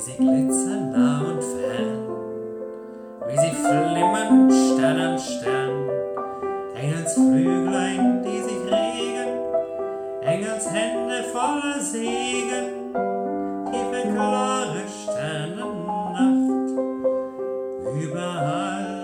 wie sie glitzern nah und fern, wie sie flimmern Stern an Stern. Engelsflüglein, die sich regen, Engelshände voller Segen, tiefe, klare Sternennacht, überall.